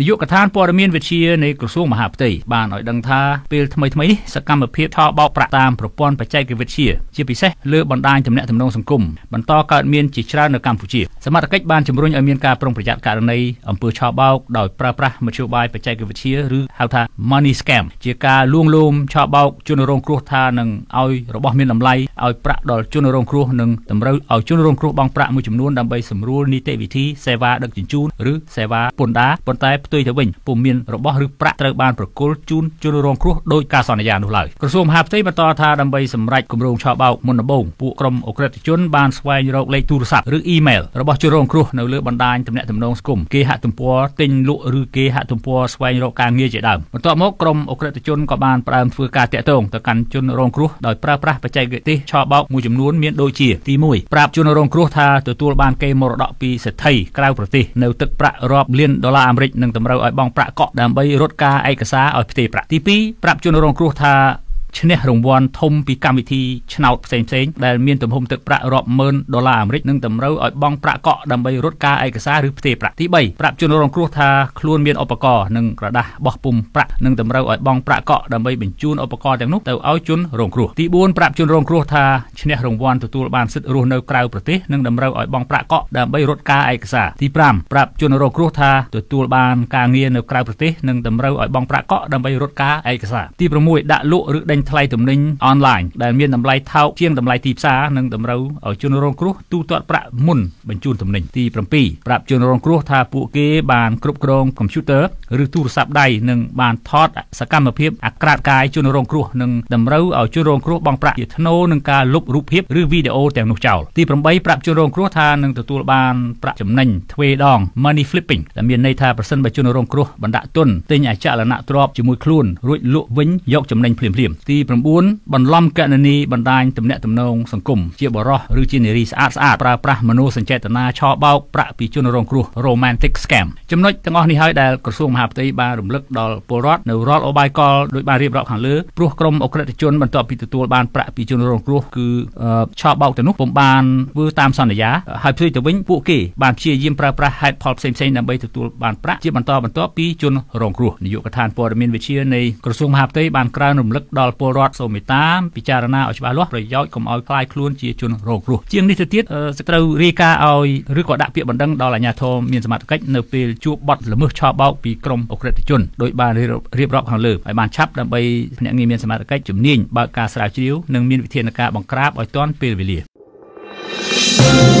នាយកដ្ឋានព័ត៌មានវិទ្យានៃក្រសួងមហាផ្ទៃបានឲ្យដឹងថាពេលថ្មីៗនេះសកម្មភាពឆបោកប្រាក់តាមប្រព័ន្ធបច្ចេកវិទ្យាជាពិសេសលើបណ្ដាញទំនាក់ទំនងសង្គមបន្តកើតមានជាច្រើននៅកម្ពុជាសមត្ថកិច្ចបានជំរុញឲ្យមានការប្រុងប្រយ័ត្នករណីអំពើឆបោកដោយប្រើប្រាស់មធ្យោបាយបច្ចេកវិទ្យាឬហៅថា money scam ជាការលួងលោមឆបោកជនរងគ្រោះថានឹងឲ្យរបស់មានតម្លៃឲ្យប្រាក់ដល់ជនរងគ្រោះនិងតម្រូវឲ្យជនរងគ្រោះបង់ប្រាក់មួយចំនួនដើម្បីសម្រួលនីតិវិធីសេវាដឹកជញ្ជូនឬសេវាពន្ធដារប៉ុន្តែផ្ទុយទៅវិញពុំមានរបស់ឬប្រាក់ត្រូវបានប្រគល់ជូនជនរងគ្រោះដោយការសន្យានោះឡើយក្រសួងមហាផ្ទៃបន្តថាដើម្បីសម្រេចគម្រោងឆបោកមុនដំបូងពួកក្រុមអ ுக ្រិតជនបានស្វែងរកលេខទូរស័ព្ទឬអ៊ីមែលរបស់ជនរងគ្រោះនៅលើបណ្ដាញទំនាក់ទំនងសង្គមគេហទំព័រទិញលក់ឬគេហទំព័រស្វែងរកការងារជាដើមបន្ទាប់មកក្រុមអ ுக ្រិតជនក៏បានផ្ដើមធ្វើការតាក់ទងទៅកាន់ជនរងគ្រោះដោយប្រើប្រាស់បច្ចេកទេសឆបោកមួយចំនួនមានដូចជាទី1ប្រាប់ជនរងគ្រោះថាទទួលបានកេរមរតកពីសេដ្ឋីក្រៅប្រទេសនៅទឹកប្រាក់រាប់លានដុល្លារអាមេរិកនិងតម្រូវឲ្យបង់ប្រាក់កក់ដើម្បីរត់ការឯកសារឲ្យផ្ទេរប្រាក់ទី2ប្រាប់ជនរងគ្រោះថា ឈ្នះរង្វាន់ធំពីកម្មវិធីឆ្នោតផ្សេងផ្សេងដែលមានទំហំទឹកប្រាក់រាប់ម៉ឺនដុល្លារអាមេរិកនិងតម្រូវឲ្យបង់ប្រាក់កក់ដើម្បីរត់ការឯកសារឬផ្ទេរប្រាក់ទី3ប្រាប់ជនរងគ្រោះថាខ្លួនមានឧបករណ៍និងក្រដាស់បោះពុំប្រាក់និងតម្រូវឲ្យបង់ប្រាក់កក់ដើម្បីបញ្ជូនឧបករណ៍ទាំងនោះទៅឲ្យជនរងគ្រោះទី4ប្រាប់ជនរងគ្រោះថាឈ្នះរង្វាន់ទទួលបានសិទ្ធិរស់នៅក្រៅប្រទេសនិងតម្រូវឲ្យបង់ប្រាក់កក់ដើម្បីរត់ការឯកសារទី5ប្រាប់ជនរងគ្រោះថាទទួលបានការងារនៅក្រៅប្រទេសនិងតម្រូវឲ្យបង់ប្រាក់កក់ដើម្បីរត់ការឯកសារទី6ដាក់លក់ឬដេញថ្លៃទំនិញអនឡាញដែលមានតម្លៃថោកជាងតម្លៃទីផ្សារនិងតម្រូវឲ្យជនរងគ្រោះទូទាត់ប្រាក់មុនបញ្ជូនទំនិញទី7ប្រាប់ជនរងគ្រោះថាពួកគេបានគ្រប់គ្រងកុំព្យូទ័រឬទូរស័ព្ទដៃនិងបានថតសកម្មភាពអាក្រាតកាយជនរងគ្រោះនិងតម្រូវឲ្យជនរងគ្រោះបង់ប្រាក់ជាថ្នូរនឹងការលុបរូបភាពឬវីដេអូទាំងនោះចោលទី8ប្រាប់ជនរងគ្រោះថានឹងទទួលបានប្រាក់ចំណេញទ្វេដង money flipping ដែលមានន័យថាប្រសិនបើជនរងគ្រោះបណ្ដាក់ទុនទិញអចលនទ្រព្យជាមួយខ្លួនរួចលក់វិញយកចំណេញភ្លាមៗទី9បន្លំកណនីបណ្ដាញទំនាក់ទំនងសង្គមជាបរិះឬជានារីស្អាតស្អាតប្រើប្រាស់មនោសញ្ចេតនាឆបោកប្រាក់ពីជនរងគ្រោះ romantic scam ចំណុចទាំងអស់នេះហើយដែលក្រសួងមហាផ្ទៃបានរំលឹកដល់ពលរដ្ឋនៅរាល់អបាយកលដោយបានរៀបរាប់ខាងលើព្រោះក្រុមអក្រិតជនបន្ទាប់ពីទទួលបានប្រាក់ពីជនរងគ្រោះគឺឆបោកទៅនោះពុំបានធ្វើតាមសន្យាហើយផ្ទុយទៅវិញពួកគេបានព្យាយាមប្រើប្រាស់ហេតុផលផ្សេងៗដើម្បីទទួលបានប្រាក់ជាបន្តបន្ទាប់ពីជនរងគ្រោះនាយកដ្ឋានព័ត៌មានវិទ្យានៃក្រសួងមហាផ្ទៃបានក្រើនរំលឹកដល់ពលរដ្ឋសូមមេត្តាពិចារណាឲ្យច្បាស់លាស់ប្រយោជន៍កុំឲ្យខ្លាយខ្លួនជាជនរងគ្រោះជាងនេះទៅទៀតត្រូវរាយការណ៍ឲ្យឬក៏ដាក់ពាក្យបណ្ដឹងដល់អាជ្ញាធរមានសមត្ថកិច្ចនៅពេលជួបបទល្មើសឆោបោកពីក្រុមអ ுக ្រិតជនដោយបានរៀបរាប់ខាងលើឲ្យបានឆាប់ដើម្បីភ្នាក់ងារមានសមត្ថកិច្ចជំនាញបើកការស្រាវជ្រាវនិងមានវិធានការបង្ក្រាបឲ្យទាន់ពេលវេលា thank you